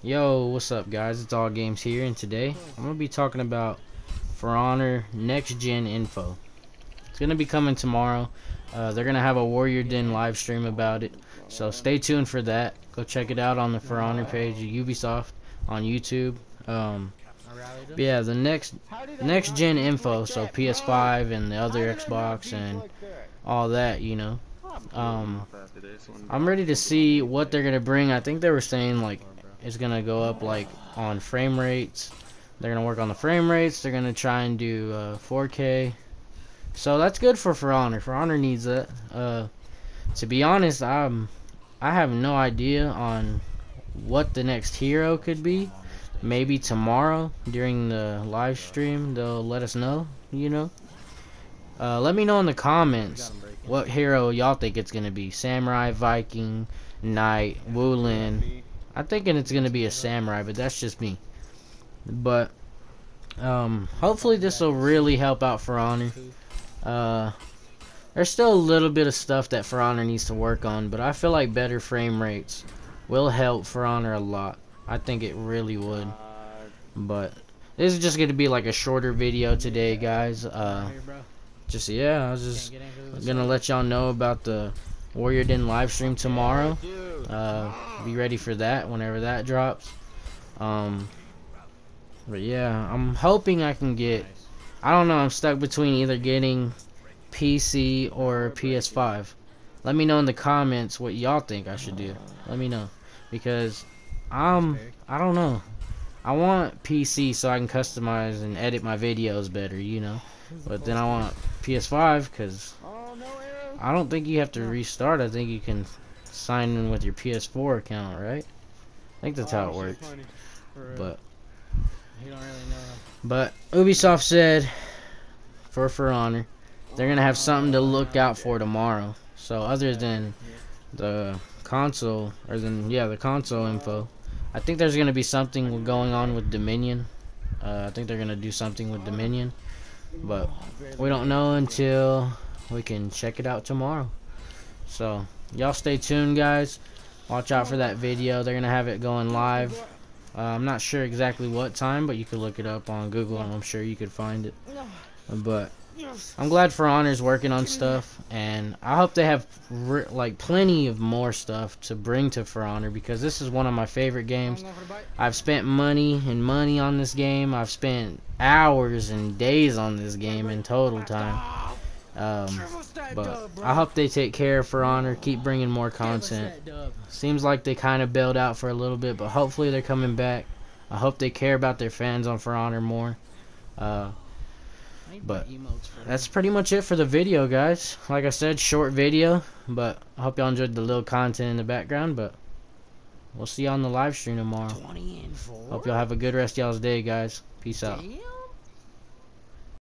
Yo, what's up guys? It's All Games here and today I'm going to be talking about For Honor next gen info. It's going to be coming tomorrow. Uh, they're going to have a Warrior Den live stream about it. So stay tuned for that. Go check it out on the For Honor page of Ubisoft on YouTube. Um, yeah, the next next gen info, so PS5 and the other Xbox and all that, you know. Um, I'm ready to see what they're gonna bring. I think they were saying like it's gonna go up like on frame rates. They're gonna work on the frame rates. They're gonna try and do uh, 4K. So that's good for For Honor. For Honor needs that. Uh, to be honest, I'm I have no idea on what the next hero could be. Maybe tomorrow during the live stream they'll let us know. You know. Uh, let me know in the comments what hero y'all think it's gonna be. Samurai, Viking, Knight, Wulin. I'm thinking it's gonna be a Samurai, but that's just me. But um, hopefully this will really help out For Honor. Uh, there's still a little bit of stuff that For Honor needs to work on, but I feel like better frame rates will help For Honor a lot. I think it really would. But this is just to be like a shorter video today, guys. Uh, just, yeah, I was just to let y'all know about the Warrior Den live stream tomorrow. Uh, be ready for that whenever that drops. Um, but yeah, I'm hoping I can get... I don't know, I'm stuck between either getting PC or PS5. Let me know in the comments what y'all think I should do. Let me know. Because, I'm. I don't know. I want PC so I can customize and edit my videos better, you know. But then I want PS5 because I don't think you have to restart. I think you can sign in with your PS4 account, right? I think that's how it works. But, but Ubisoft said for For Honor they're gonna have something to look out for tomorrow. So other than the console, or than yeah, the console info, I think there's gonna be something going on with Dominion. Uh, I think they're gonna do something with Dominion, but we don't know until we can check it out tomorrow. So y'all stay tuned, guys. Watch out for that video. They're gonna have it going live. Uh, I'm not sure exactly what time, but you could look it up on Google, and I'm sure you could find it. But I'm glad For Honor's working on stuff, and I hope they have like plenty of more stuff to bring to For Honor because this is one of my favorite games. I've spent money and money on this game. I've spent hours and days on this game in total time. Um, but I hope they take care of For Honor, keep bringing more content. Seems like they kind of bailed out for a little bit, but hopefully they're coming back. I hope they care about their fans on For Honor more. Uh, but that's pretty much it for the video, guys. Like I said, short video, but I hope y'all enjoyed the little content in the background. But we'll see you on the live stream tomorrow. Hope y'all have a good rest of y'all's day, guys. Peace out.